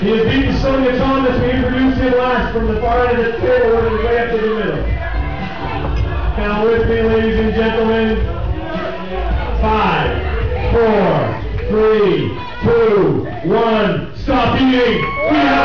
He has beaten Sonia Thomas. We introduced him last from the far end of the table, working his way up to the middle. Count with me, ladies and gentlemen. Five, four, three, two, one. Stop eating.